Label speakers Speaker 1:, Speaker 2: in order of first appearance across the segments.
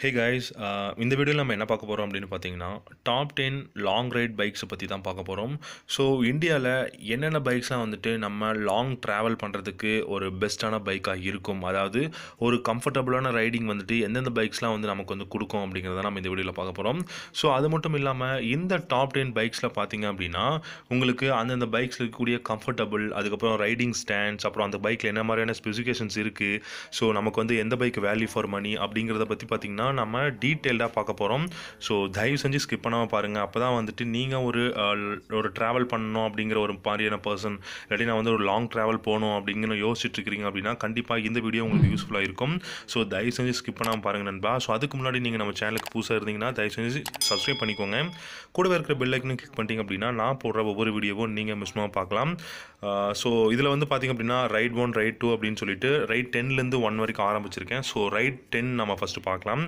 Speaker 1: Hey guys uh, இந்த வீடியோவில் நம்ம என்ன பார்க்க போகிறோம் அப்படின்னு பார்த்தீங்கன்னா டாப் டென் லாங் ரைட் பைக்ஸை பற்றி தான் பார்க்க போகிறோம் ஸோ இந்தியாவில் என்னென்ன பைக்ஸ்லாம் வந்துட்டு நம்ம லாங் ட்ராவல் பண்ணுறதுக்கு ஒரு பெஸ்ட்டான பைக்காக இருக்கும்? அதாவது ஒரு கம்ஃபர்டபுளான ரைடிங் வந்துட்டு எந்தெந்த பைக்ஸ்லாம் வந்து நமக்கு வந்து கொடுக்கும் அப்படிங்கிறத நம்ம இந்த வீடியோவில் பார்க்க போகிறோம் ஸோ அது மட்டும் இல்லாமல் இந்த டாப் டென் பைக்ஸில் பார்த்தீங்க அப்படின்னா உங்களுக்கு அந்தந்த பைக்ஸில் இருக்கக்கூடிய கம்ஃபர்டபுள் அதுக்கப்புறம் ரைடிங் ஸ்டாண்ட்ஸ் அப்புறம் அந்த பைக்கில் என்ன மாதிரியான ஸ்பெசிஃபிகேஷன்ஸ் இருக்குது ஸோ நமக்கு வந்து எந்த பைக் வேல்யூ ஃபார் மணி அப்படிங்கிறத பற்றி பார்த்தீங்கன்னா நம்ம டீட்டெயில்டாக பார்க்க போகிறோம் ஸோ தயவு செஞ்சு ஸ்கிப் பண்ணாமல் பாருங்கள் அப்போ தான் வந்துட்டு நீங்கள் ஒரு ஒரு ட்ராவல் பண்ணணும் அப்படிங்கிற ஒரு மாதிரியான பர்சன் இல்லாட்டி நான் வந்து ஒரு லாங் ட்ராவல் போகணும் அப்படிங்கிற யோசிச்சுட்டு இருக்கிறீங்க அப்படின்னா கண்டிப்பாக இந்த வீடியோ உங்களுக்கு யூஸ்ஃபுல்லாக இருக்கும். ஸோ தயவு செஞ்சு ஸ்கிப் பண்ணாமல் பாருங்கள் நண்பா. ஸோ அதுக்கு முன்னாடி நீங்கள் நம்ம சேனலுக்கு புதுசாக இருந்தீங்கன்னா தயவு செஞ்சு சப்ஸ்கிரைப் பண்ணிக்கோங்க. கூடவே இருக்கிற பெல் ஐக்கனும் கிளிக் பண்ணிட்டீங்க அப்படின்னா நான் போடுற ஒவ்வொரு வீடியோவும் நீங்கள் மிஸ் பண்ணாமல் பார்க்கலாம். ஸோ இதில் வந்து பார்த்தீங்க அப்படின்னா ரைட் ஒன் ரைட் டூ அப்படின்னு சொல்லிட்டு ரைட் டென்லேருந்து ஒன் வரைக்கும் ஆரம்பிச்சிருக்கேன். ஸோ ரைட் டென் நம்ம ஃபஸ்ட்டு பார்க்கலாம்.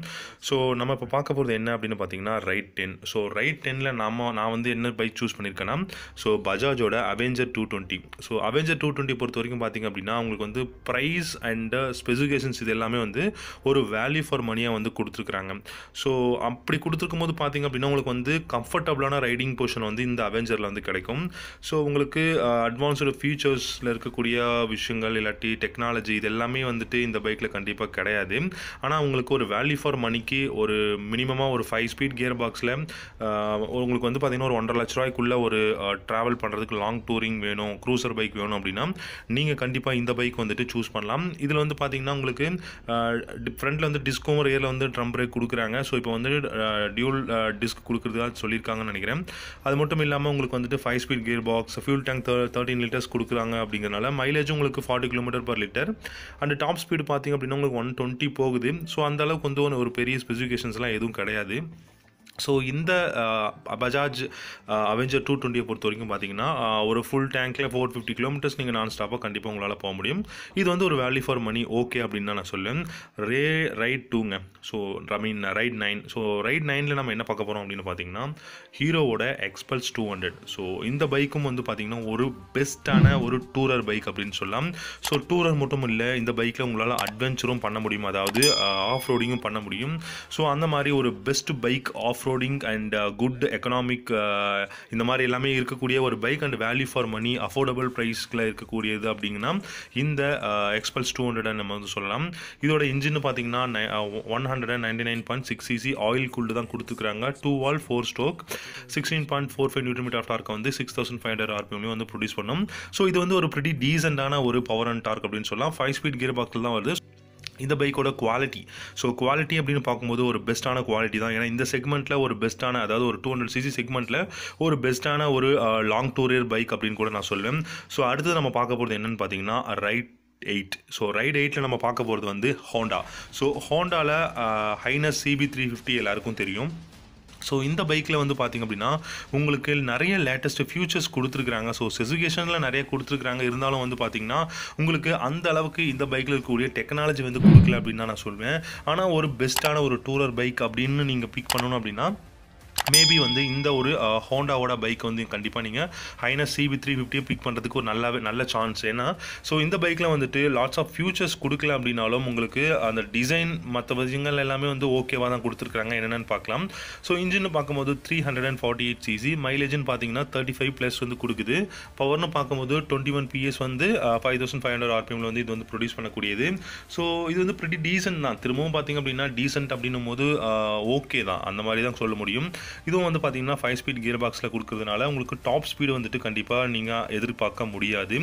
Speaker 1: ஸோ நம்ம இப்போ பார்க்க போகிறது என்ன அப்படின்னு பார்த்தீங்கன்னா ரைட் டென் ஸோ ரைட் டெனில் நம்ம நான் வந்து என்ன பைக் சூஸ் பண்ணியிருக்கேன்னா so பஜாஜோட Avenger two twenty so Avenger two twenty பொறுத்த வரைக்கும் பார்த்தீங்க அப்படின்னா உங்களுக்கு வந்து ப்ரைஸ் அண்ட் ஸ்பெசிஃபிகேஷன்ஸ் இது எல்லாமே வந்து ஒரு வேல்யூ ஃபார் மணியாக வந்து கொடுத்துருக்குறாங்க. ஸோ அப்படி கொடுத்துருக்கும் போது பார்த்தீங்க அப்படின்னா உங்களுக்கு வந்து கம்ஃபர்டபுளான ரைடிங் போர்ஷன் வந்து இந்த அவெஞ்சரில் வந்து கிடைக்கும். ஸோ உங்களுக்கு அட்வான்ஸ்டு ஃபீச்சர்ஸில் இருக்கக்கூடிய விஷயங்கள் இல்லாட்டி டெக்னாலஜி இது எல்லாமே வந்துட்டு இந்த பைக்கில் கண்டிப்பாக கிடையாது. ஆனால் உங்களுக்கு ஒரு வேல்யூ ஃபார் மணிக்கு ஒரு மினிமமாக ஒரு ஃபைவ் ஸ்பீட் கியர் பாக்ஸில் உங்களுக்கு வந்து பார்த்திங்கன்னா ஒரு ஒன்றரை லட்ச ரூபாய்க்குள்ளே ஒரு ட்ராவல் பண்ணுறதுக்கு லாங் டூரிங் வேணும் க்ரூசர் பைக் வேணும் அப்படின்னா நீங்கள் கண்டிப்பாக இந்த பைக் வந்துட்டு சூஸ் பண்ணலாம். இதில் வந்து பார்த்தீங்கன்னா உங்களுக்கு ஃப்ரண்ட்டில் வந்து டிஸ்கும் ரியரில் வந்து ட்ரம் பிரேக் கொடுக்குறாங்க. ஸோ இப்போ வந்து டியூல் டிஸ்க் கொடுக்குறதா சொல்லியிருக்காங்கன்னு நினைக்கிறேன். அது மட்டும் இல்லாமல் உங்களுக்கு வந்துட்டு five speed gear box fuel tank thirteen litres கொடுக்குறாங்க அப்படிங்கிறனால மைலேஜ் உங்களுக்கு forty kilometre per litre and top speed பார்த்தீங்க அப்படின்னா உங்களுக்கு ஒன் டுவெண்ட்டி போகுது. ஸோ அந்த அளவுக்கு வந்து ஒரு பெரிய ஸ்பெசிஃபிகேஷன்ஸ்லாம் எதுவும் கிடையாது. ஸோ இந்த பஜாஜ் அவெஞ்சர் டூ டுவெண்ட்டியை பொறுத்த வரைக்கும் பார்த்தீங்கன்னா ஒரு ஃபுல் டேங்க்கில் ஃபோர் ஃபிஃப்டி கிலோமீட்டர்ஸ் நீங்கள் நான் ஸ்டாப்பாக கண்டிப்பாக உங்களால் போக முடியும். இது வந்து ஒரு வேல்யூ ஃபார் மணி ஓகே அப்படின்னு தான் நான் சொல்லுவேன். ரே right டூங்க so I mean ride nine so ride நைனில் நம்ம என்ன பார்க்க போகிறோம் அப்படின்னு பார்த்தீங்கன்னா ஹீரோவோட எக்ஸ்பல்ஸ் டூ ஹண்ட்ரட் ஸோ இந்த பைக்கும் வந்து பார்த்தீங்கன்னா ஒரு பெஸ்ட்டான ஒரு டூரர் பைக் அப்படின்னு சொல்லலாம். ஸோ டூரர் மட்டும் இல்லை இந்த பைக்கில் உங்களால் அட்வென்ச்சரும் பண்ண முடியும். அதாவது ஆஃப் ரோடிங்கும் பண்ண முடியும். ஸோ அந்த மாதிரி ஒரு best bike of off roading and good economic இந்த மாதிரி எல்லாமே இருக்கக்கூடிய ஒரு bike and value for money affordable ப்ரைஸ்க்கில் இருக்கக்கூடியது அப்படிங்கன்னா இந்த எக்ஸ்பல்ஸ் டூ ஹண்ட்ரட் நம்ம வந்து சொல்லலாம். இதோட இன்ஜின் பார்த்தீங்கன்னா one hundred and ninety nine point six cc oil cooled தான் கொடுத்துருக்காங்க two valve four stroke sixteen point four five newton metre torque வந்து சிக்ஸ் தௌசண்ட் ஃபைவ் ஹண்ட்ரட் ஆர்பிஎம்லையும் வந்து ப்ரொடியூஸ் பண்ணும். ஸோ இது வந்து ஒரு ப்ரிட்டி டீசெண்டான ஒரு பவர் அண்ட் டார்க் அப்படின்னு சொல்லலாம். ஃபைவ் ஸ்பீட் கியர் பாக்ஸில் தான் வருது. இந்த பைக்கோட குவாலிட்டி ஸோ குவாலிட்டி அப்படின்னு பார்க்கும்போது ஒரு பெஸ்ட்டான குவாலிட்டி தான். ஏன்னா இந்த செக்மெண்ட்டில் ஒரு பெஸ்ட்டான அதாவது ஒரு டூ ஹண்ட்ரட் சிசி செக்மெண்ட்டில் ஒரு பெஸ்ட்டான ஒரு லாங் டூரியர் பைக் அப்படின்னு கூட நான் சொல்லுவேன். ஸோ அடுத்தது நம்ம பார்க்க போகிறது என்னென்னு பார்த்தீங்கன்னா ரைட் எயிட் ஸோ ரைட் எயிட்டில் நம்ம பார்க்க போகிறது வந்து ஹோண்டா ஸோ ஹோண்டாவில் ஹைனஸ் சிபி த்ரீ ஃபிஃப்டி எல்லாருக்கும் தெரியும். ஸோ இந்த பைக்கில் வந்து பார்த்திங்க அப்படின்னா உங்களுக்கு நிறைய லேட்டஸ்ட் ஃபியூச்சர்ஸ் கொடுத்துருக்குறாங்க. ஸோ ஸ்பெசிஃபிகேஷனில் நிறைய கொடுத்துருக்குறாங்க. இருந்தாலும் வந்து பார்த்திங்கன்னா உங்களுக்கு அந்த அளவுக்கு இந்த பைக்கில் இருக்கக்கூடிய டெக்னாலஜி வந்து கொடுக்கல அப்படின்னு தான் நான் சொல்வேன். ஆனால் ஒரு பெஸ்ட்டான ஒரு டூரர் பைக் அப்படின்னு நீங்கள் பிக் பண்ணணும் அப்படின்னா மேபி வந்து இந்த ஒரு ஹோண்டாவோட பைக் வந்து கண்டிப்பாக நீங்கள் ஹைனஸ் சிபி த்ரீ ஃபிஃப்டியை பிக் பண்ணுறதுக்கு ஒரு நல்லாவே நல்ல சான்ஸ் ஏன்னா ஸோ இந்த பைக்கில் வந்துட்டு லாட்ஸ் ஆஃப் ஃபியூச்சர்ஸ் கொடுக்கல அப்படின்னாலும் உங்களுக்கு அந்த டிசைன் மற்ற விஷயங்கள் எல்லாமே வந்து ஓகேவாக தான் கொடுத்துருக்காங்க என்னென்னு பார்க்கலாம். ஸோ இன்ஜின் பார்க்கும்போது three hundred and forty eight cc மைலேஜ்னு பார்த்தீங்கன்னா தேர்ட்டி ஃபைவ் ப்ளஸ் வந்து கொடுக்குது. பவர்னு பார்க்கும்போது டுவெண்ட்டி ஒன் பிஎஸ் வந்து ஃபைவ் தௌசண்ட் ஃபைவ் ஹண்ட்ரட் ஆர்பிஎம்ல வந்து இது வந்து ப்ரொடியூஸ் பண்ணக்கூடியது. ஸோ இது வந்து ப்ரிட்டி டீசென்ட் தான். திரும்பவும் பார்த்தீங்க அப்படின்னா டீசென்ட் அப்படின்னும் போது ஓகே தான். அந்த மாதிரி தான் சொல்ல முடியும். இதுவும் வந்து பார்த்தீங்கன்னா ஃபைவ் ஸ்பீட் கியர் பாக்ஸில் கொடுக்கறதுனால உங்களுக்கு டாப் ஸ்பீடு வந்துட்டு கண்டிப்பாக நீங்கள் எதிர்பார்க்க முடியாது.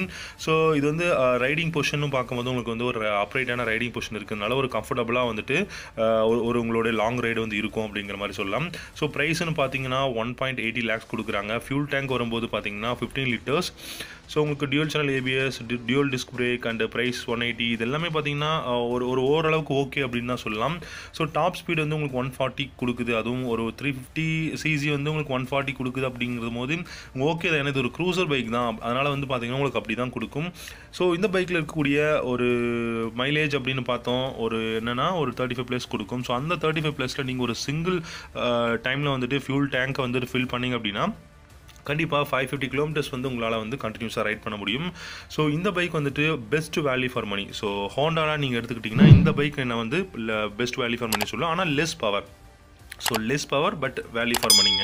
Speaker 1: ஸோ இது வந்து ரைடிங் பொஷனும் பார்க்கும்போது உங்களுக்கு வந்து ஒரு அப்ரைட்டான ரைடிங் பொஷன் இருக்கிறதுனால ஒரு கம்ஃபர்டபுளாக வந்துட்டு ஒரு ஒரு உங்களுடைய லாங் ரைடு வந்து இருக்கும் அப்படிங்கிற மாதிரி சொல்லலாம். ஸோ ப்ரைஸ்னு பார்த்தீங்கன்னா ஒன் பாயிண்ட் எயிட்டி லேக்ஸ் கொடுக்குறாங்க. ஃபியூல் டேங்க் வரும்போது பார்த்தீங்கன்னா ஃபிஃப்டீன் லிட்டர்ஸ் ஸோ உங்களுக்கு dual channel ABS dual disc brake and price one eighty இது எல்லாமே பார்த்தீங்கன்னா ஒரு ஒரு ஓரளவுக்கு ஓகே அப்படின்னு தான் சொல்லலாம். ஸோ டாப் ஸ்பீடு வந்து உங்களுக்கு ஒன் ஃபார்ட்டி கொடுக்குது. அதுவும் ஒரு த்ரீ ஃபிஃப்டி சிசி வந்து உங்களுக்கு ஒன் ஃபார்ட்டி கொடுக்குது அப்படிங்கிறது போது ஓகே தான் எனது ஒரு க்ரூசர் பைக் தான். அதனால் வந்து பார்த்தீங்கன்னா உங்களுக்கு அப்படி தான் கொடுக்கும். ஸோ இந்த பைக்கில் இருக்கக்கூடிய ஒரு மைலேஜ் அப்படின்னு பார்த்தோம். ஒரு என்னென்னா ஒரு தேர்ட்டி ஃபைவ் ப்ளஸ் கொடுக்கும். ஸோ அந்த தேர்ட்டி ஃபைவ் ப்ளஸில் நீங்கள் ஒரு சிங்கிள் டைமில் வந்துட்டு ஃபியூல் டேங்க்கை வந்துட்டு ஃபில் பண்ணீங்க அப்படின்னா கண்டிப்பாக ஃபைவ் ஃபிஃப்டி கிலோமீட்டர்ஸ் வந்து உங்களால் வந்து கண்டினியூஸாக ரைட் பண்ண முடியும். ஸோ இந்த பைக் வந்துட்டு best value for money so ஹோண்டாலாம் நீங்கள் எடுத்துக்கிட்டிங்கன்னா இந்த பைக் என்ன வந்து பெஸ்ட் வேல்யூ ஃபார் மணி சொல்லலாம் ஆனால் less power so less power but value for மணிங்க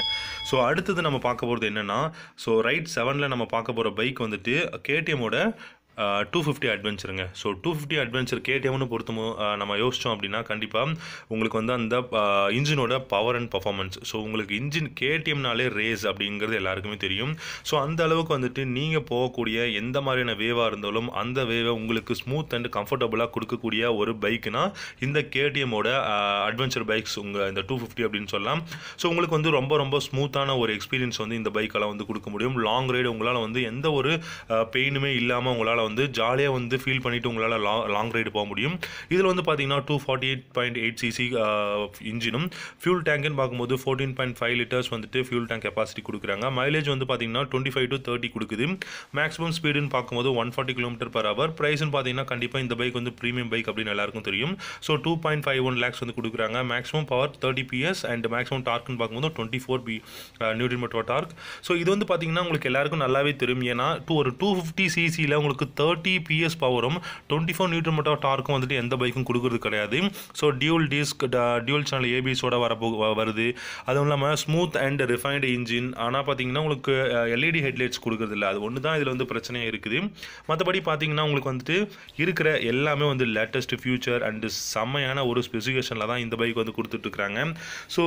Speaker 1: so அடுத்தது நம்ம பார்க்க போகிறது என்னென்னா ஸோ ரைட் செவனில் நம்ம பார்க்க போகிற பைக் வந்துட்டு கேடிஎம்மோட டூ ஃபிஃப்டி அட்வென்ச்சருங்க ஸோ டூ ஃபிஃப்டி அட்வென்ச்சர் கேடிஎம்னு பொறுத்தமோ நம்ம யோசித்தோம் அப்படின்னா கண்டிப்பாக உங்களுக்கு வந்து அந்த இன்ஜினோட பவர் அண்ட் பர்ஃபார்மன்ஸ் ஸோ உங்களுக்கு இன்ஜின் கேடிஎம்னாலே ரேஸ் அப்படிங்கிறது எல்லாருக்குமே தெரியும். ஸோ அந்த அளவுக்கு வந்துட்டு நீங்கள் போகக்கூடிய எந்த மாதிரியான வேவாக இருந்தாலும் அந்த வேவை உங்களுக்கு ஸ்மூத் அண்ட் கம்ஃபர்டபுளாக கொடுக்கக்கூடிய ஒரு பைக்குனா இந்த கேடிஎம்மோட அட்வென்ச்சர் பைக்ஸ் உங்கள் இந்த டூ ஃபிஃப்டி அப்படின்னு சொல்லலாம். ஸோ உங்களுக்கு வந்து ரொம்ப ரொம்ப ஸ்மூத்தான ஒரு எக்ஸ்பீரியன்ஸ் வந்து இந்த பைக்கெல்லாம் வந்து கொடுக்க முடியும். லாங் ரைடு உங்களால் வந்து எந்த ஒரு பெயினுமே இல்லாமல் உங்களால் வந்து ஜாலியாக வந்து ஃபீல் பண்ணிவிட்டு உங்களால் லா லாங் ரைடு போக முடியும். இதில் வந்து பார்த்தீங்கன்னா two forty eight point eight cc இன்ஜினும் fuel டேங்க்னு பார்க்கும்போது ஃபோர்டீன் பாயிண்ட் ஃபைவ் லிட்டர்ஸ் வந்துட்டு ஃபியூல் டேங்க் கெப்பாசிட்டி கொடுக்குறாங்க. மைலேஜ் வந்து பார்த்தீங்கன்னா டுவெண்ட்டி ஃபைவ் டு தேர்ட்டி கொடுக்குது. மேக்ஸிமம் ஸ்பீடுன்னு பார்க்கும்போது one forty kilometre per hour ப்ரைஸ்னு பார்த்தீங்கன்னா கண்டிப்பாக இந்த பைக் வந்து ப்ரீமியம் பைக் அப்படின்னு எல்லாருக்கும் தெரியும். So two point five one lakhs வந்து கொடுக்குறாங்க. Maximum power thirty PS and maximum டார்க்னு பார்க்கும்போது டுவெண்ட்டி ஃபோர் பி நியூட்ரி மெட்ரோ டார்க் ஸோ இது வந்து பார்த்தீங்கன்னா உங்களுக்கு எல்லாருக்கும் நல்லாவே தெரியும். ஏன்னா டூ ஒரு டூ ஃபிஃப்டி சிசியில் உங்களுக்கு தேர்ட்டி பிஎஸ் பவரும் டுவெண்ட்டி ஃபோர் நியூட்ரி மீட்டர் டார்க்கும் வந்துட்டு எந்த பைக்கும் கொடுக்குறது கிடையாது. So dual disc dual channel ஏபிஎஸோட வரப்போ வருது. அதுவும் இல்லாமல் ஸ்மூத் அண்ட் ரிஃபைன்டு இன்ஜின் ஆனால் பார்த்தீங்கன்னா உங்களுக்கு எல்இடி ஹெட்லைட்ஸ் கொடுக்குறது இல்லை. அது ஒன்று தான் இதில் வந்து பிரச்சனையாக இருக்குது. மற்றபடி பார்த்தீங்கன்னா உங்களுக்கு வந்துட்டு இருக்கிற எல்லாமே வந்து லேட்டஸ்ட் ஃபியூச்சர் அண்டு செம்மையான ஒரு ஸ்பெசிஃபிகேஷனில் தான் இந்த பைக் வந்து கொடுத்துட்ருக்குறாங்க ஸோ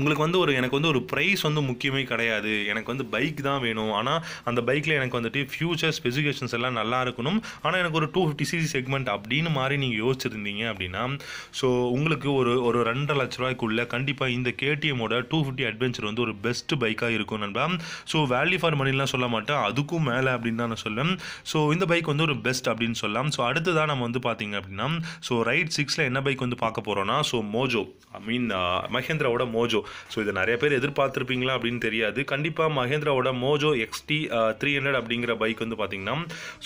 Speaker 1: உங்களுக்கு வந்து ஒரு எனக்கு வந்து ஒரு ப்ரைஸ் வந்து முக்கியமே கிடையாது. எனக்கு வந்து பைக் தான் வேணும். ஆனால் அந்த பைக்கில் எனக்கு வந்துட்டு ஃபியூச்சர் ஸ்பெசிஃபிகேஷன்ஸ் எல்லாம் நல்லா இருக்கணும். ஆனால் எனக்கு ஒரு டூ ஃபிஃப்டி சிசி செக்மெண்ட் அப்படின்னு மாதிரி நீங்கள் யோசிச்சிருந்தீங்க அப்படின்னா ஸோ உங்களுக்கு ஒரு ஒரு ரெண்டரை லட்ச ரூபாய்க்குள்ளே கண்டிப்பாக இந்த கேடிஎம்மோட டூ ஃபிஃப்டி அட்வென்ச்சர் வந்து ஒரு பெஸ்ட் பைக்காக இருக்கும் நண்பா. ஸோ வேல்யூ ஃபார் மணிலாம் சொல்ல மாட்டேன். அதுக்கும் மேலே அப்படின்னு தான் நான் சொல்லுவேன். ஸோ இந்த பைக் வந்து ஒரு பெஸ்ட் அப்படின்னு சொல்லலாம். ஸோ அடுத்ததாக நம்ம வந்து பார்த்தீங்க அப்படின்னா ஸோ ரைட் சிக்ஸில் என்ன பைக் வந்து பார்க்க போகிறோன்னா ஸோ மோஜோ ஐ மீன் மஹேந்திராவோட மோஜோ ஸோ இதை நிறைய பேர் எதிர்பார்த்துருப்பீங்களா அப்படின்னு தெரியாது. கண்டிப்பாக மஹேந்திராவோட மோஜோ எக்ஸ்டி த்ரீ ஹண்ட்ரட் அப்படிங்கிற பைக் வந்து பார்த்தீங்கன்னா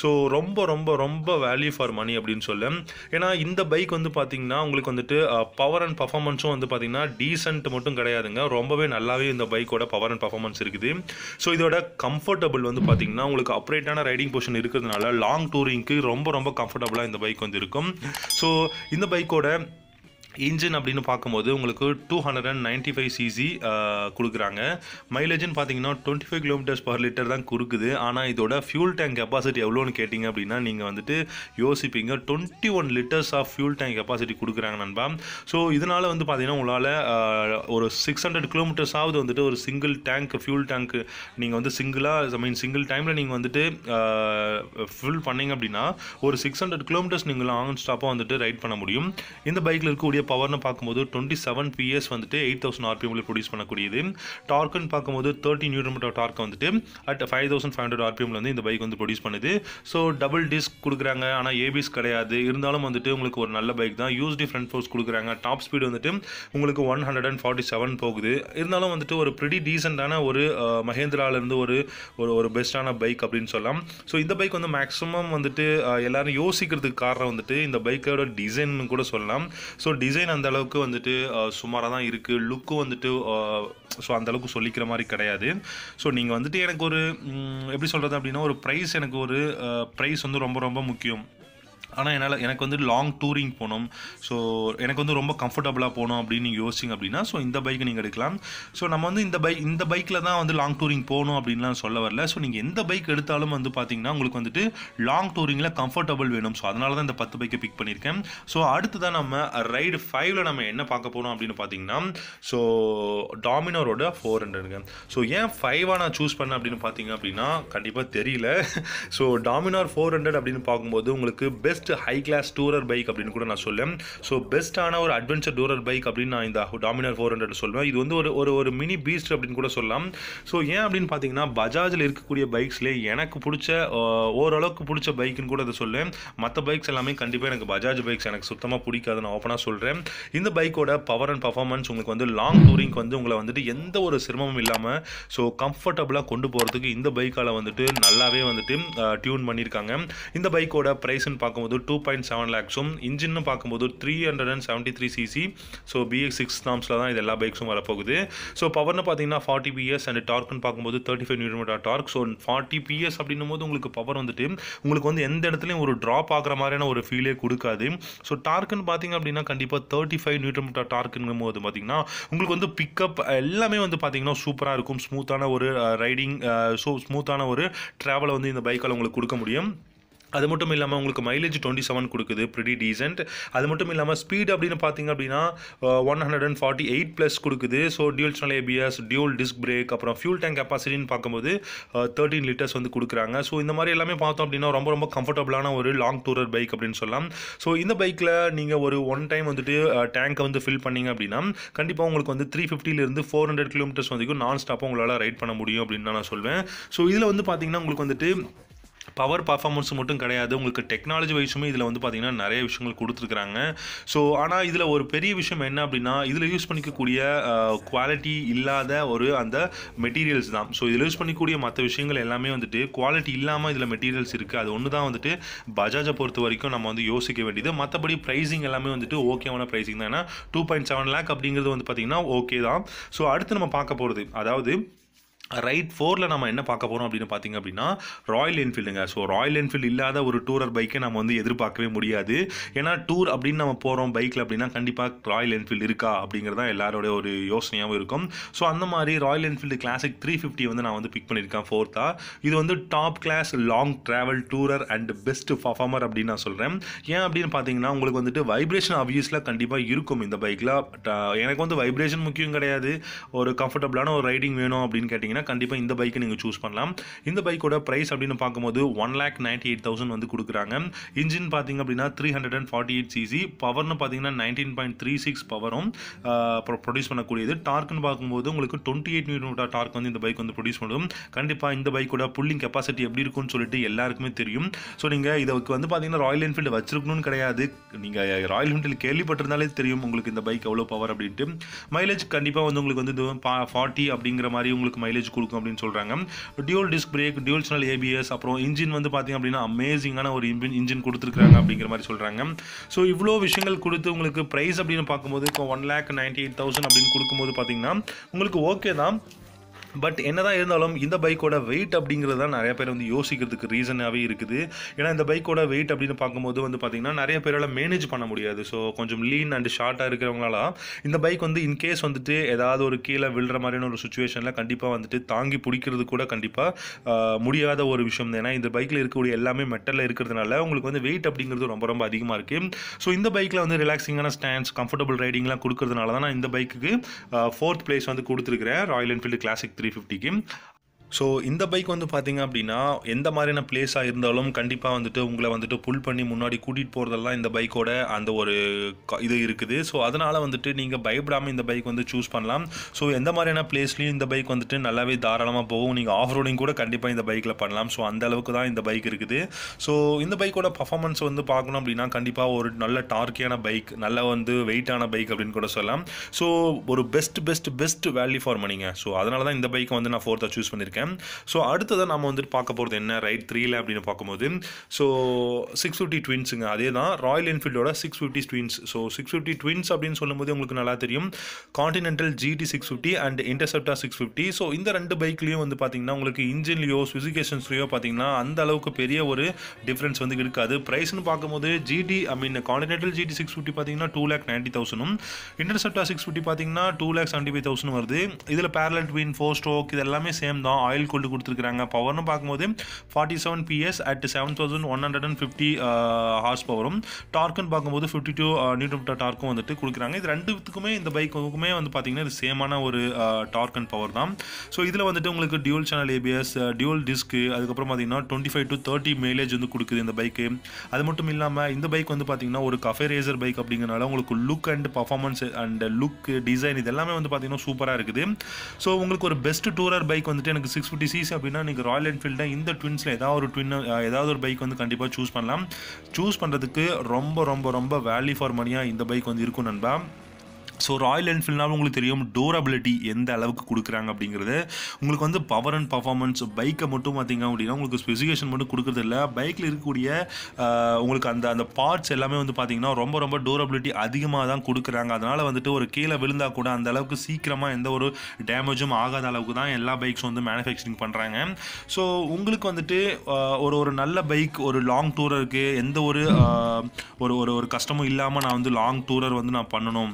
Speaker 1: ஸோ ரொம்ப ரொம்ப ரொம்ப வேல்யூ ஃபார் மணி அப்படின்னு சொல்ல ஏன்னா இந்த பைக் வந்து பார்த்தீங்கன்னா உங்களுக்கு வந்துட்டு பவர் அண்ட் பர்ஃபார்மன்ஸும் வந்து பார்த்தீங்கன்னா டீசென்ட் மட்டும் கிடையாதுங்க. ரொம்பவே நல்லாவே இந்த பைக்கோட பவர் அண்ட் பர்ஃபார்மன்ஸ் இருக்குது. ஸோ இதோட கம்ஃபர்டபுள் வந்து பார்த்தீங்கன்னா உங்களுக்கு அப்ரேட்டான ரைடிங் பொசிஷன் இருக்கிறதுனால லாங் டூரிங்க்கு ரொம்ப ரொம்ப கம்ஃபர்டபுளாக இந்த பைக் வந்து இருக்கும். ஸோ இந்த பைக்கோட இன்ஜின் அப்படின்னு பார்க்கும்போது உங்களுக்கு two hundred and ninety five cc கொடுக்குறாங்க. மைலேஜ்னு பார்த்தீங்கன்னா twenty five kilometres per litre தான் கொடுக்குது ஆனால் இதோட ஃபியூல் டேங்க் கெப்பாசிட்டி எவ்வளோன்னு கேட்டிங்க அப்படின்னா நீங்கள் வந்துட்டு யோசிப்பீங்க. Twenty one litres of fuel tank capacity கொடுக்குறாங்க நண்பா. ஸோ இதனால் வந்து பார்த்தீங்கன்னா உங்களால் ஒரு சிக்ஸ் ஹண்ட்ரட் கிலோமீட்டர்ஸாவது வந்துட்டு ஒரு சிங்கிள் டேங்க் ஃபியூல் டேங்க் நீங்கள் வந்து சிங்கிளாக ஐ மீன் சிங்கிள் டைமில் நீங்கள் வந்துட்டு ஃபில் பண்ணிங்க அப்படின்னா ஒரு சிக்ஸ் ஹண்ட்ரட் கிலோமீட்டர்ஸ் நீங்கள் ஆன் ஸ்டாப்பாக வந்துட்டு ரைட் பண்ண முடியும். இந்த பைக்கில் இருக்கக்கூடிய பவர்னு பார்க்கும்போது டுவெண்ட்டி செவன் பிஎஸ் வந்துட்டு எயிட் தௌசண்ட் ஆர்பிஎம்ல ப்ரொடியூஸ் பண்ணக்கூடியது. டார்க்குன்னு பார்க்கும்போது தேர்ட்டி நியூட்டன் மீட்டர் டார்க் வந்துட்டு at five thousand five hundred ஆர்பிஎம்ல வந்து இந்த பைக் வந்து ப்ரொடியூஸ் பண்ணுது. ஸோ டபுள் டிஸ்க் கொடுக்குறாங்க. ஆனால் ஏபிஎஸ் கிடையாது. இருந்தாலும் வந்துட்டு உங்களுக்கு ஒரு நல்ல பைக் தான். யூஸ்டி ஃப்ரண்ட் ஃபோர்ஸ் கொடுக்குறாங்க. டாப் ஸ்பீடு வந்துட்டு உங்களுக்கு one hundred and forty seven போகுது. இருந்தாலும் வந்துட்டு ஒரு ப்ரிடி டீசெண்டான ஒரு மஹேந்திராலேருந்து ஒரு ஒரு ஒரு பெஸ்ட்டான பைக் அப்படின்னு சொல்லலாம். ஸோ இந்த பைக் வந்து மேக்ஸிமம் வந்துட்டு எல்லாரும் யோசிக்கிறதுக்கு காரணம் வந்துட்டு இந்த பைக்கோட டிசைன் கூட சொல்லலாம். ஸோ டிசைன் அந்த அளவுக்கு வந்துட்டு சுமாராக தான் இருக்குது லுக்கும் வந்துட்டு ஸோ அந்தளவுக்கு சொல்லிக்கிற மாதிரி கிடையாது. ஸோ நீங்கள் வந்துட்டு எனக்கு ஒரு எப்படி சொல்கிறது அப்படின்னா ஒரு ப்ரைஸ் எனக்கு ஒரு ப்ரைஸ் வந்து ரொம்ப ரொம்ப முக்கியம். ஆனால் என்னால் எனக்கு வந்து லாங் டூரிங் போகணும். ஸோ எனக்கு வந்து ரொம்ப கம்ஃபர்டபுளாக போகணும் அப்படின்னு நீங்கள் யோசிச்சிங்க அப்படின்னா ஸோ இந்த பைக்கை நீங்கள் எடுக்கலாம். ஸோ நம்ம வந்து இந்த பைக் இந்த பைக்கில் தான் வந்து லாங் டூரிங் போகணும் அப்படின்லாம் சொல்ல வரல. ஸோ நீங்கள் எந்த பைக் எடுத்தாலும் வந்து பார்த்தீங்கன்னா உங்களுக்கு வந்துட்டு லாங் டூரிங்கில் கம்ஃபர்டபுள் வேணும். ஸோ அதனால தான் இந்த பத்து பைக்கை பிக் பண்ணியிருக்கேன். ஸோ அடுத்ததான் நம்ம ரைடு ஃபைவ்ல நம்ம என்ன பார்க்க போகிறோம் அப்படின்னு பார்த்தீங்கன்னா ஸோ டாமினோரோட ஃபோர் ஹண்ட்ரடுங்க ஸோ ஏன் ஃபைவாக நான் சூஸ் பண்ணேன் அப்படின்னு பார்த்தீங்க அப்படின்னா கண்டிப்பாக தெரியல. ஸோ டாமினார் ஃபோர் ஹண்ட்ரட் அப்படின்னு பார்க்கும்போது உங்களுக்கு best high class tourer bike அப்படின்னு கூட நான் சொல்லேன் ஸோ பெஸ்ட்டான ஒரு அட்வென்ச்சர் டூரர் பைக் அப்படின்னு நான் இந்த டாமினர் ஃபோர் ஹண்ட்ரட் சொல்லுவேன் இது வந்து ஒரு ஒரு ஒரு மினி பீஸ்ட் அப்படின்னு கூட சொல்லலாம். ஸோ ஏன் அப்படின்னு பார்த்தீங்கன்னா பஜாஜில் இருக்கக்கூடிய பைக்ஸ்லேயே எனக்கு பிடிச்ச ஓரளவுக்கு பிடிச்ச பைக்குன்னு கூட அதை சொல்லுவேன் மற்ற பைக்ஸ் எல்லாமே கண்டிப்பாக எனக்கு பஜாஜ் பைக்ஸ் எனக்கு சுத்தமாக பிடிக்காது நான் ஓப்பனாக சொல்கிறேன் இந்த பைக்கோட பவர் அண்ட் பர்ஃபார்மன்ஸ் உங்களுக்கு வந்து லாங் டூரிங்க்கு வந்து உங்களை வந்துட்டு எந்த ஒரு சிரமமும் இல்லாமல் ஸோ கம்ஃபர்டபுளாக கொண்டு போகிறதுக்கு இந்த பைக்கால் வந்துட்டு நல்லாவே வந்துட்டு டியூன் பண்ணியிருக்காங்க இந்த பைக்கோட ப்ரைஸ்ன்னு பார்க்கும்போது பார்க்கும்போது டூ பாயிண்ட் செவன் லேக்ஸும் இன்ஜின்னு பார்க்கும்போது three hundred and seventy three cc so BS six நாம்ஸில் தான் இது எல்லா பைக்ஸும் வரப்போகுது. ஸோ பவர்னு பார்த்தீங்கன்னா ஃபார்ட்டி பிஎஸ் அண்ட் டார்க்னு பார்க்கும்போது thirty five newton torque so forty PS அப்படின்னும் போது உங்களுக்கு பவர் வந்துட்டு உங்களுக்கு வந்து எந்த இடத்துலையும் ஒரு ட்ராப் ஆகிற மாதிரியான ஒரு ஃபீலே கொடுக்காது. ஸோ டார்க்குன்னு பார்த்தீங்க அப்படின்னா கண்டிப்பாக தேர்ட்டி ஃபைவ் நியூட்டன் டார்க்குங்கும் போது பார்த்தீங்கன்னா உங்களுக்கு வந்து பிக்கப் எல்லாமே வந்து பார்த்தீங்கன்னா சூப்பராக இருக்கும். ஸ்மூத்தான ஒரு ரைடிங் ஸோ ஸ்மூத்தான ஒரு ட்ராவலை வந்து இந்த பைக்கால் உங்களுக்கு கொடுக்க முடியும். அது மட்டும் இல்லாமல் உங்களுக்கு மைலேஜ் டுவெண்ட்டி செவன் கொடுக்குது ப்ரிடி டீசென்ட் அது மட்டும் இல்லாமல் ஸ்பீட் அப்படின்னு பார்த்தீங்க அப்படின்னா one hundred and forty eight plus கொடுக்குது so dual channel ABS dual disc brake அப்புறம் ஃபியூல் டேங்க் கெப்பாசிட்டின்னு பார்க்கும்போது தேர்ட்டின் லிட்டர்ஸ் வந்து கொடுக்குறாங்க. ஸோ இந்த மாதிரி எல்லாமே பார்த்தோம் அப்படின்னா ரொம்ப ரொம்ப கம்ஃபர்டபுளான ஒரு லாங் டூரர் பைக் அப்படின்னு சொல்லலாம். ஸோ இந்த பைக்கில் நீங்கள் ஒரு ஒன் டைம் வந்துட்டு டேங்கை வந்து ஃபில் பண்ணிங்க அப்படின்னா கண்டிப்பாக உங்களுக்கு வந்து த்ரீ ஃபிஃப்டிலேருந்து ஃபோர் ஹண்ட்ரட் கிலோமீட்டர்ஸ் வரைக்கும் நான் ஸ்டாப்பாக உங்களால் ரைட் பண்ண முடியும் அப்படின்னு நான் சொல்வேன். ஸோ இதில் வந்து பார்த்தீங்கன்னா உங்களுக்கு வந்துட்டு பவர் பர்ஃபார்மன்ஸ் மட்டும் கிடையாது. உங்களுக்கு டெக்னாலஜி வைஸுமே இதில் வந்து பார்த்தீங்கன்னா நிறைய விஷயங்கள் கொடுத்துருக்குறாங்க. ஸோ ஆனால் இதில் ஒரு பெரிய விஷயம் என்ன அப்படின்னா இதில் யூஸ் பண்ணிக்கக்கூடிய குவாலிட்டி இல்லாத ஒரு அந்த மெட்டீரியல்ஸ் தான். ஸோ இதில் யூஸ் பண்ணிக்கூடிய மற்ற விஷயங்கள் எல்லாமே வந்துட்டு குவாலிட்டி இல்லாமல் இதில் மெட்டீரியல்ஸ் இருக்குது அது ஒன்று தான் வந்துட்டு பஜாஜை பொறுத்த வரைக்கும் நம்ம வந்து யோசிக்க வேண்டியது. மற்றபடி ப்ரைஸிங் எல்லாமே வந்துட்டு ஓகேவான ப்ரைஸிங் தான். ஏன்னா டூ பாயிண்ட் செவன் லேக் அப்படிங்கிறது வந்து பார்த்திங்கன்னா ஓகே தான். ஸோ அடுத்து நம்ம பார்க்க போகிறது அதாவது ரைட் ஃபோரில் நம்ம என்ன பார்க்க போகிறோம் அப்படின்னு பார்த்தீங்க அப்படின்னா ராயல் என்ஃபீல்டுங்க ஸோ ராயல் என்ஃபீல்டு இல்லாத ஒரு டூரர் பைக்கை நம்ம வந்து எதிர்பார்க்கவே முடியாது. ஏன்னா டூர் அப்படின்னு நம்ம போகிறோம் பைக்கில் அப்படின்னா கண்டிப்பாக ராயல் என்ஃபீல்டு இருக்கா அப்படிங்கிறது தான் எல்லாரோட ஒரு யோசனையாகவும் இருக்கும். ஸோ அந்த மாதிரி Royal Enfield Classic three fifty வந்து நான் வந்து பிக் பண்ணியிருக்கேன் ஃபோர்த்தாக இது வந்து top class long travel tourer and best performer அப்படின்னு நான் சொல்கிறேன் ஏன் அப்படின்னு பார்த்தீங்கன்னா உங்களுக்கு வந்துட்டு வைப்ரேஷன் அப்வியஸில் கண்டிப்பாக இருக்கும் இந்த பைக்கில் எனக்கு வந்து வைப்ரேஷன் முக்கியம் கிடையாது. ஒரு கம்ஃபர்டபுளான ஒரு ரைடிங் வேணும் அப்படின்னு கேட்டிங்கன்னா அப்படின்னா கண்டிப்பாக இந்த பைக்கை நீங்கள் சூஸ் பண்ணலாம். இந்த பைக்கோட ப்ரைஸ் அப்படின்னு பார்க்கும்போது one lakh ninety eight thousand வந்து கொடுக்குறாங்க. இன்ஜின் பார்த்தீங்க அப்படின்னா three hundred and forty eight cc பவர்னு பார்த்தீங்கன்னா நைன்டீன் பாயிண்ட் த்ரீ சிக்ஸ் பவரும் ப்ரொடியூஸ் பண்ணக்கூடியது. டார்க்னு பார்க்கும்போது உங்களுக்கு டுவெண்ட்டி எயிட் நியூட்டன் டார்க் வந்து இந்த பைக் வந்து ப்ரொடியூஸ் பண்ணும். கண்டிப்பாக இந்த பைக்கோட புல்லிங் கெப்பாசிட்டி எப்படி இருக்கும்னு சொல்லிட்டு எல்லாருக்குமே தெரியும். ஸோ நீங்கள் இதுக்கு வந்து பார்த்தீங்கன்னா ராயல் என்ஃபீல்டு வச்சிருக்கணும்னு கிடையாது. நீங்கள் ராயல் என்ஃபீல்டு கேள்விப்பட்டிருந்தாலே தெரியும் உங்களுக்கு இந்த பைக் எவ்வளோ பவர் அப்படின்ட்டு. மைலேஜ் கண்டிப்பாக வந்து உங்களுக்கு வந்து ஃபார்ட்டி அப்படிங்கிற மாதிரி உங்களுக்கு மைலேஜ் கொடுக்கும் அப்படின்னு சொல்கிறாங்க dual disc brake dual channel ABS அப்புறம் இன்ஜின் வந்து பார்த்திங்க அப்படின்னா அமேசிங்கான ஒரு இன்ஜின் இன்ஜின் கொடுத்துருக்காங்க அப்படிங்கிற மாதிரி சொல்கிறாங்க ஸோ இவ்வளோ விஷயங்கள் கொடுத்து உங்களுக்கு ப்ரைஸ் அப்படின்னு பார்க்கும்போது இப்போ one lakh ninety eight thousand அப்படின்னு கொடுக்கும்போது பார்த்திங்கன்னா உங்களுக்கு ஓகே தான். பட் என்னதான் இருந்தாலும் இந்த பைக்கோட வெயிட் அப்படிங்கிறது தான் நிறைய பேர் வந்து யோசிக்கிறதுக்கு ரீசனாகவே இருக்குது. ஏன்னா இந்த பைக்கோட வெயிட் அப்படின்னு பார்க்கும்போது வந்து பார்த்திங்கன்னா நிறைய பேரால் மேனேஜ் பண்ண முடியாது. ஸோ கொஞ்சம் லீன் அண்ட் ஷார்ட்டாக இருக்கிறவங்களால இந்த பைக் வந்து இன்கேஸ் வந்துட்டு ஏதாவது ஒரு கீழே விழுற மாதிரியான ஒரு சுச்சுவேஷனில் கண்டிப்பாக வந்துட்டு தாங்கி பிடிக்கிறது கூட கண்டிப்பாக முடியாத ஒரு விஷயம் தான். ஏன்னா இந்த பைக்கில் இருக்கக்கூடிய எல்லாமே மெட்டலில் இருக்கிறதுனால உங்களுக்கு வந்து வெயிட் அப்படிங்கிறது ரொம்ப ரொம்ப அதிகமாக இருக்குது ஸோ இந்த பைக்கில் வந்து ரிலாக்ஸிங்கான ஸ்டாண்ட்ஸ் கம்ஃபர்டபுள் ரைடிங்லாம் கொடுக்கறதுனால தான் நான் இந்த பைக்குக்கு ஃபோர்த் பிளேஸ் வந்து கொடுத்துருக்கிறேன். ராயல் என்ஃபீல்டு கிளாசிக் த்ரீ ஃபிஃப்டிக்கு ஸோ இந்த பைக் வந்து பார்த்தீங்க அப்படின்னா எந்த மாதிரியான பிளேஸாக இருந்தாலும் கண்டிப்பாக வந்துட்டு உங்களை வந்துட்டு புல் பண்ணி முன்னாடி கூட்டிகிட்டு போகிறதெல்லாம் இந்த பைக்கோட அந்த ஒரு இது இருக்குது. ஸோ அதனால் வந்துட்டு நீங்கள் பயப்படாமல் இந்த பைக் வந்து சூஸ் பண்ணலாம். ஸோ எந்த மாதிரியான பிளேஸ்லையும் இந்த பைக் வந்துட்டு நல்லாவே தாராளமாக போகும். நீங்கள் ஆஃப் ரோடிங் கூட கண்டிப்பாக இந்த பைக்கில் பண்ணலாம். ஸோ அந்த அளவுக்கு தான் இந்த பைக் இருக்குது. ஸோ இந்த பைக்கோட பர்ஃபார்மன்ஸ் வந்து பார்க்கணும் அப்படின்னா கண்டிப்பாக ஒரு நல்ல டார்க்கியான பைக் நல்ல வந்து வெயிட்டான பைக் அப்படின்னு கூட சொல்லலாம். ஸோ ஒரு best best best value for மணிங்க so அதனால தான் இந்த பைக்கை வந்து நான் ஃபோர்த்தாக சூஸ் பண்ணியிருக்கேன் ஸோ அடுத்ததான் நம்ம வந்துட்டு பார்க்க போகிறது என்ன? ரைட் த்ரீல அப்படின்னு பார்க்கும்போது ஸோ சிக்ஸ் ஃபிஃப்டி ட்வின்ஸுங்க அதே தான் Royal என்ஃபீல்டோட six fifty twins so six fifty twins அப்படின்னு சொல்லும்போது உங்களுக்கு நல்லா தெரியும். Continental GT six fifty and Interceptor six fifty so இந்த ரெண்டு பைக்லேயும் வந்து பார்த்தீங்கன்னா உங்களுக்கு இன்ஜின்லையோ ஸ்பெசிஃபிகேஷன்ஸ்லையோ பார்த்தீங்கன்னா அந்த அளவுக்கு பெரிய ஒரு டிஃப்ரென்ஸ் வந்து இருக்காது. ப்ரைஸ்னு பார்க்கும்போது GT I mean Continental GT six fifty பார்த்தீங்கன்னா டூ லேக் நைன்ட்டி தௌசண்டும் இன்டர்செப்டா சிக்ஸ் ஃபிஃப்டி பார்த்தீங்கன்னா two lakh seventy five thousand வருது. இதில் பேரலட் ட்வின் ஃபோர் ஸ்ட்ரோக் இது எல்லாமே சேம் தான். ஆயில் கொண்டு கொடுத்துருக்காங்க பவர்னு பார்க்கும்போது forty seven PS at seven thousand one hundred and fifty horse பவரும் டார்க்குன்னு பார்க்கும்போது ஃபிஃப்டி டூ நியூட்டன் டார்க்கும் வந்துட்டு கொடுக்குறாங்க. இது ரெண்டுத்துக்குமே இந்த பைக்குக்குமே வந்து பார்த்தீங்கன்னா இது சேமான ஒரு டார்க் அண்ட் பவர் தான். ஸோ இதில் வந்துட்டு உங்களுக்கு dual channel ABS dual disc அதுக்கப்புறம் பார்த்தீங்கன்னா twenty five to thirty mileage வந்து கொடுக்குது இந்த பைக்கு. அது மட்டும் இல்லாமல் இந்த பைக் வந்து பார்த்தீங்கன்னா ஒரு கஃபே ரேசர் பைக் அப்படிங்கிறனால உங்களுக்கு look and performance and look design இது எல்லாமே வந்து பார்த்திங்கன்னா சூப்பராக இருக்குது. ஸோ உங்களுக்கு ஒரு பெஸ்ட் டூரர் பைக் வந்துட்டு எனக்கு சிக்ஸ் ஃபிஃப்டி சிசி அப்படின்னா நீங்கள் ராயல் என்ஃபீல்டை இந்த ட்வின்ஸில் ஏதாவது ஒரு ட்வின் ஏதாவது ஒரு பைக் வந்து கண்டிப்பாக சூஸ் பண்ணலாம். சூஸ் பண்ணுறதுக்கு ரொம்ப ரொம்ப ரொம்ப வேல்யூ ஃபார் மணியாக இந்த பைக் வந்து இருக்கும் நண்பா. ஸோ ராயல் என்ஃபீல்ட்னாலும் உங்களுக்கு தெரியும் டூரபிலிட்டி எந்த அளவுக்கு கொடுக்குறாங்க அப்படிங்கிறது. உங்களுக்கு வந்து பவர் அண்ட் பர்ஃபார்மன்ஸ் பைக்கை மட்டும் பார்த்தீங்க அப்படின்னா உங்களுக்கு ஸ்பெசிஃபிகேஷன் மட்டும் கொடுக்குறது இல்லை. பைக்கில் இருக்கக்கூடிய உங்களுக்கு அந்த அந்த பார்ட்ஸ் எல்லாமே வந்து பார்த்தீங்கன்னா ரொம்ப ரொம்ப டூரபிலிட்டி அதிகமாக தான் கொடுக்குறாங்க. அதனால் வந்துட்டு ஒரு கீழே விழுந்தால் கூட அந்த அளவுக்கு சீக்கிரமாக எந்த ஒரு டேமேஜும் ஆகாத அளவுக்கு தான் எல்லா பைக்ஸும் வந்து மேனுஃபேக்சரிங் பண்ணுறாங்க ஸோ உங்களுக்கு வந்துட்டு ஒரு ஒரு நல்ல பைக் ஒரு லாங் டூரருக்கு எந்த ஒரு ஒரு ஒரு ஒரு கஷ்டமும் இல்லாமல் நான் வந்து லாங் டூரர் வந்து நான் பண்ணணும்.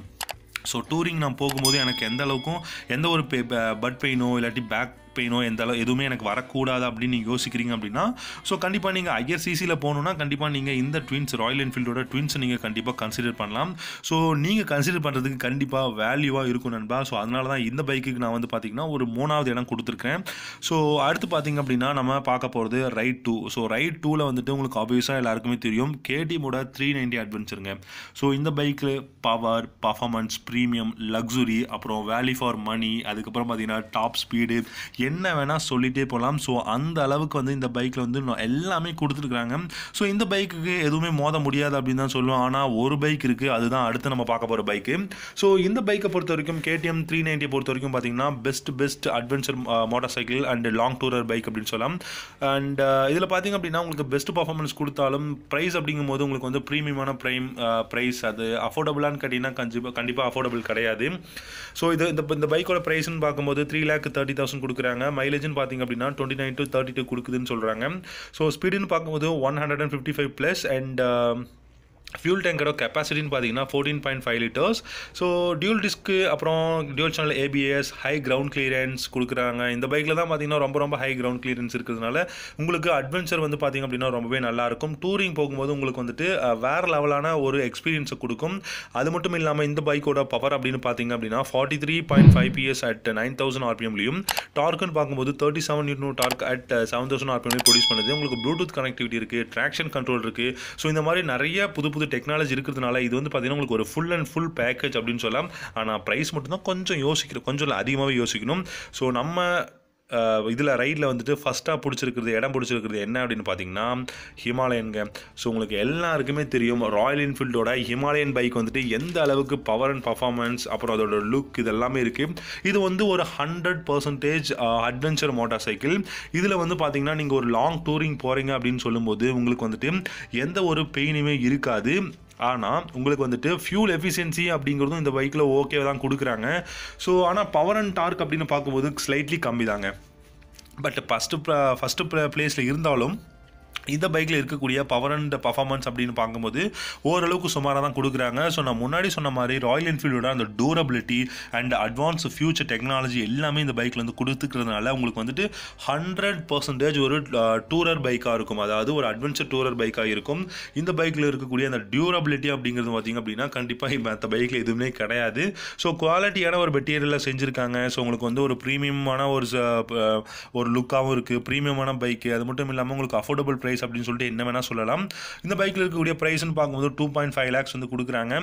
Speaker 1: ஸோ டூரிங் நான் போகும்போது எனக்கு எந்த அளவுக்கும் எந்த ஒரு பட் பெயினோ இல்லாட்டி பேக் பெயினோ எந்த அளவு எதுவுமே எனக்கு வரக்கூடாது அப்படின்னு நீங்கள் யோசிக்கிறீங்க அப்படின்னா ஸோ கண்டிப்பாக நீங்கள் ஐஆர்சிசியில் போகணுன்னா கண்டிப்பாக நீங்கள் இந்த ட்வின்ஸ் ராயல் என்ஃபீல்டோட ட்வின்ஸை நீங்கள் கண்டிப்பாக கன்சிடர் பண்ணலாம். ஸோ நீங்கள் கன்சிடர் பண்ணுறதுக்கு கண்டிப்பாக வேல்யூவாக இருக்கும் நண்பா. ஸோ அதனால தான் இந்த பைக்குக்கு நான் வந்து பார்த்தீங்கன்னா ஒரு மூணாவது இடம் கொடுத்துருக்கேன். ஸோ அடுத்து பார்த்தீங்க அப்படின்னா நம்ம பார்க்க போகிறது ரைட் டூ ஸோ ரைட் டூவில் வந்துட்டு உங்களுக்கு ஆப்வியஸாக எல்லாருக்குமே தெரியும். கேடிஎமோட த்ரீ நைன்டி அட்வென்ச்சருங்க ஸோ இந்த பைக்கில் பவர் பர்ஃபார்மன்ஸ் ப்ரீமியம் லக்ஸுரி அப்புறம் வேல்யூ ஃபார் மணி அதுக்கப்புறம் பார்த்தீங்கன்னா டாப் ஸ்பீடு என்ன வேணால் சொல்லிகிட்டே போகலாம் ஸோ அந்த அளவுக்கு வந்து இந்த பைக்கில் வந்து இன்னும் எல்லாமே கொடுத்துருக்குறாங்க. ஸோ இந்த பைக்குக்கு எதுவுமே மோத முடியாது அப்படின்னு தான் சொல்லுவோம். ஆனால் ஒரு பைக் இருக்குது அதுதான் அடுத்து நம்ம பார்க்க போகிற பைக்கு ஸோ இந்த பைக்கை பொறுத்த வரைக்கும் கேடிஎம் த்ரீ நைன்ட்டியை பொறுத்த வரைக்கும் பார்த்தீங்கன்னா best best adventure motorcycle and long tourer bike அப்படின்னு சொல்லலாம். அண்ட் uh, இதில் பார்த்தீங்க அப்படின்னா உங்களுக்கு பெஸ்ட் பர்ஃபார்மன்ஸ் கொடுத்தாலும் ப்ரைஸ் அப்படிங்கும்போது உங்களுக்கு வந்து ப்ரீமியமான ப்ரைம் ப்ரைஸ் அது அஃபோர்டபுளான்னு கேட்டிங்கன்னா கண்டிப்பாக கண்டிப்பாக அஃபோர்டபுள் கிடையாது. ஸோ இது இந்த இந்த பைக்கோட ப்ரைஸ்னு பார்க்கும்போது த்ரீ லேக் தேர்ட்டி தௌசண்ட் கொடுக்குறாங்க. மைலேஜ்னு பார்த்தீங்க அப்படின்னா twenty nine to thirty two கொடுக்குதுன்னு சொல்கிறாங்க ஸோ ஸ்பீடுன்னு பார்க்கும்போது one hundred and fifty five plus and fuel டேங்கரோட கெப்பாசிட்டின்னு பார்த்தீங்கன்னா fourteen point five litres so dual disc அப்புறம் dual channel ABS high ground clearance கொடுக்குறாங்க. இந்த பைக்கில் தான் பார்த்தீங்கன்னா ரொம்ப ரொம்ப ஹை கிரவுண்ட் கிளியரன்ஸ் இருக்கிறதுனால உங்களுக்கு அட்வென்ச்சர் வந்து பார்த்தீங்க அப்படின்னா ரொம்பவே நல்லாயிருக்கும் டூரிங் போகும்போது உங்களுக்கு வந்துட்டு வேறு வேற லெவலான ஒரு எக்ஸ்பீரியன்ஸை கொடுக்கும். அது மட்டும் இல்லாமல் இந்த பைக்கோட பவர் அப்படின்னு பார்த்தீங்க அப்படின்னா forty three point five PS at nine thousand ஆர்பிஎம்லையும் டார்க்குன்னு பார்க்கும்போது thirty seven newton torque at seven thousand ஆர்பிஎம்லையும் produce பண்ணுது. உங்களுக்கு ப்ளூடூத் கனெக்டிவிட்டி இருக்குது ட்ராக்ஷன் கண்ட்ரோல் இருக்குது ஸோ இந்த மாதிரி நிறைய புது புது டெக்னாலஜி இருக்கிறதுனால இது வந்து பார்த்தீங்கன்னா உங்களுக்கு ஒரு ஃபுல் அண்ட் ஃபுல் பேக்கேஜ் அப்படின்னு சொல்லலாம். ஆனால் ப்ரைஸ் மட்டும்தான் கொஞ்சம் யோசிக்கிறோம் கொஞ்சம் அதிகமாகவே யோசிக்கணும். ஸோ நம்ம இதில் ரைடில் வந்துட்டு ஃபஸ்ட்டாக பிடிச்சிருக்கிறது இடம் பிடிச்சிருக்கிறது என்ன அப்படின்னு பார்த்தீங்கன்னா ஹிமாலயனுங்க. ஸோ உங்களுக்கு எல்லாருக்குமே தெரியும் ராயல் என்ஃபீல்டோட ஹிமாலயன் பைக் வந்துட்டு எந்த அளவுக்கு பவர் அண்ட் பர்ஃபார்மன்ஸ் அப்புறம் அதோட லுக் இது எல்லாமே இருக்குது இது வந்து ஒரு hundred percentage adventure motorcycle இதில் வந்து பார்த்தீங்கன்னா நீங்கள் ஒரு லாங் டூரிங் போகிறீங்க அப்படின்னு சொல்லும்போது உங்களுக்கு வந்துட்டு எந்த ஒரு பெயினுமே இருக்காது. ஆனால் உங்களுக்கு வந்துட்டு ஃபியூல் எஃபிஷியன்சி அப்படிங்கிறதும் இந்த பைக்கில் ஓகே தான் கொடுக்குறாங்க. ஸோ ஆனால் பவர் அண்ட் டார்க் அப்படின்னு பார்க்கும்போது ஸ்லைட்லி கம்மி தாங்க பட் ஃபஸ்ட்டு ஃபஸ்ட்டு ப்ளேஸில் இருந்தாலும் இந்த பைக்கில் இருக்கக்கூடிய பவர் அண்ட் பர்ஃபார்மன்ஸ் அப்படின்னு பார்க்கும்போது ஓரளவுக்கு சுமாராக தான் கொடுக்குறாங்க. ஸோ நான் முன்னாடி சொன்ன மாதிரி ராயல் என்ஃபீல்டோட அந்த durability and advance future technology எல்லாமே இந்த பைக்கில் வந்து கொடுத்துக்கிறதுனால உங்களுக்கு வந்துட்டு ஹண்ட்ரட் பர்சன்டேஜ் ஒரு டூரர் பைக்காக இருக்கும். அதாவது ஒரு அட்வென்ச்சர் டூரர் பைக்காக இருக்கும். இந்த பைக்கில் இருக்கக்கூடிய அந்த டியூரபிலிட்டி அப்படிங்கிறது பார்த்தீங்க அப்படின்னா கண்டிப்பாக மற்ற பைக்கில் எதுவுமே கிடையாது. ஸோ குவாலிட்டியான ஒரு மெட்டீரியலில் செஞ்சுருக்காங்க. ஸோ உங்களுக்கு வந்து ஒரு ப்ரீமியமான ஒரு ஒரு லுக்காகவும் இருக்குது ப்ரீமியமான பைக்கு அது மட்டும் இல்லாமல் உங்களுக்கு அஃபோர்டபுள் ப்ரைஸ் அப்படின்னு சொல்லிட்டு என்ன வேணால் சொல்லலாம். இந்த பைக்கில் இருக்கக்கூடிய ப்ரைஸ்னு பார்க்கும்போது டூ பாயிண்ட் ஃபைவ் லேக்ஸ் வந்து கொடுக்குறாங்க.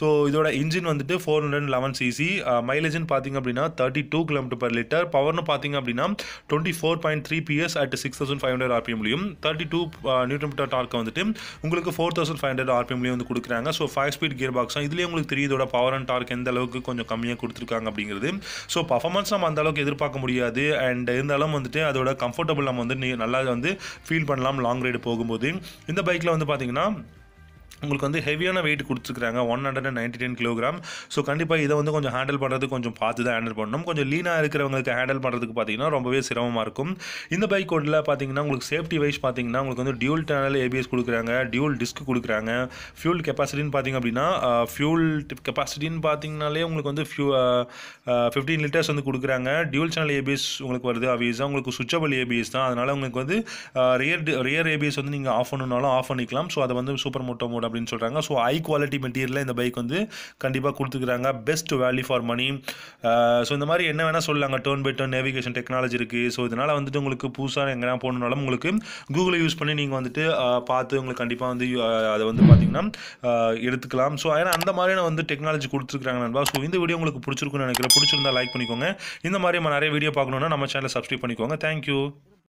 Speaker 1: ஸோ இதோட இன்ஜின் வந்துட்டு ஃபோர் ஹண்ட்ரட் லெவன் சிசி மைலேஜ்னு பார்த்தீங்க அப்படின்னா thirty two kilometre per litre பவர்னு பார்த்தீங்க அப்படின்னா twenty four point three PS at six thousand five hundred ஆர்பிஎம்லையும் thirty two newton metre torque வந்துட்டு உங்களுக்கு ஃபோர் தௌசண்ட் ஃபைவ் ஹண்ட்ரட் ஆர்பிஎம்லையும் வந்து கொடுக்குறாங்க. So five speed gear box தான் இதுலேயே உங்களுக்கு தெரியும் இதோட பவர் அண்ட் டார்க் எந்த அளவுக்கு கொஞ்சம் கம்மியாக கொடுத்துருக்காங்க அப்படிங்கிறது. ஸோ பர்ஃபார்மன்ஸ் நம்ம அந்த அளவுக்கு எதிர்பார்க்க முடியாது. அண்ட் இருந்தாலும் வந்துட்டு அதோட கம்ஃபர்டபுள் நம்ம வந்து நீ- நல்லா வந்து ஃபீல் பண்ணலாம் லாங் ரைடு போகும்போது இந்த பைக்கில் வந்து பார்த்தீங்கன்னா உங்களுக்கு வந்து ஹெவியான வெயிட் கொடுத்துருக்காங்க one hundred and ninety ten kilogram so கண்டிப்பாக இதை வந்து கொஞ்சம் ஹேண்டில் பண்ணுறது கொஞ்சம் பார்த்து தான் ஹேண்டில் பண்ணணும். கொஞ்சம் லீனாக இருக்கிறவங்களுக்கு ஹேண்டில் பண்ணுறதுக்கு பார்த்தீங்கன்னா ரொம்பவே சிரமமாக இருக்கும். இந்த பைக் ஓட்டில் பார்த்தீங்கன்னா உங்களுக்கு சேஃப்டி வைஸ் பார்த்தீங்கன்னா உங்களுக்கு வந்து டியூல் டேனல் ஏபிஎஸ் கொடுக்குறாங்க டியூல் டிஸ்க் கொடுக்குறாங்க. ஃபியூல் கெப்பாசிட்டின்னு பார்த்தீங்க அப்படின்னா ஃபியூல் கெப்பாசிட்டின்னு பார்த்தீங்கனாலே உங்களுக்கு வந்து ஃபியூ ஃபிஃப்டீன் லிட்டர்ஸ் வந்து கொடுக்குறாங்க. டியூல் சேனல் ஏபிஎஸ் உங்களுக்கு வருது அவியஸாக உங்களுக்கு சுவிச்சபிள் ஏபிஎஸ் தான். அதனால் உங்களுக்கு வந்து ரியர் ரியர் ஏபிஎஸ் வந்து நீங்கள் ஆஃப் பண்ணணுனாலும் ஆஃப் பண்ணிக்கலாம். ஸோ அதை வந்து சூப்பர் மோட்டோ மோட் அப்படின்னு சொல்கிறாங்க ஸோ ஹை குவாலிட்டி மெட்டீரியலில் இந்த பைக் வந்து கண்டிப்பாக கொடுத்துக்கிறாங்க. Best value for money so இந்த மாதிரி என்ன வேணால் சொல்லலாங்க. Turn by turn navigation technology இருக்குது ஸோ இதனால் வந்துட்டு உங்களுக்கு புதுசாக எங்கன்னா போகணுன்னாலும் உங்களுக்கு கூகுளை யூஸ் பண்ணி நீங்கள் வந்துட்டு பார்த்து உங்களுக்கு கண்டிப்பாக வந்து அதை வந்து பார்த்தீங்கன்னா எடுத்துக்கலாம். ஸோ ஏன்னா அந்த மாதிரியான வந்து டெக்னாலஜி கொடுத்துருக்காங்க நண்பா. ஸோ இந்த வீடியோ உங்களுக்கு பிடிச்சிருக்குன்னு நினைக்கிறேன். பிடிச்சிருந்தா லைக் பண்ணிக்கோங்க. இந்த மாதிரி நம்ம நிறைய வீடியோ பார்க்கணுன்னா நம்ம சேனலை சப்ஸ்கிரைப் பண்ணிக்கோங்க. தேங்க்யூ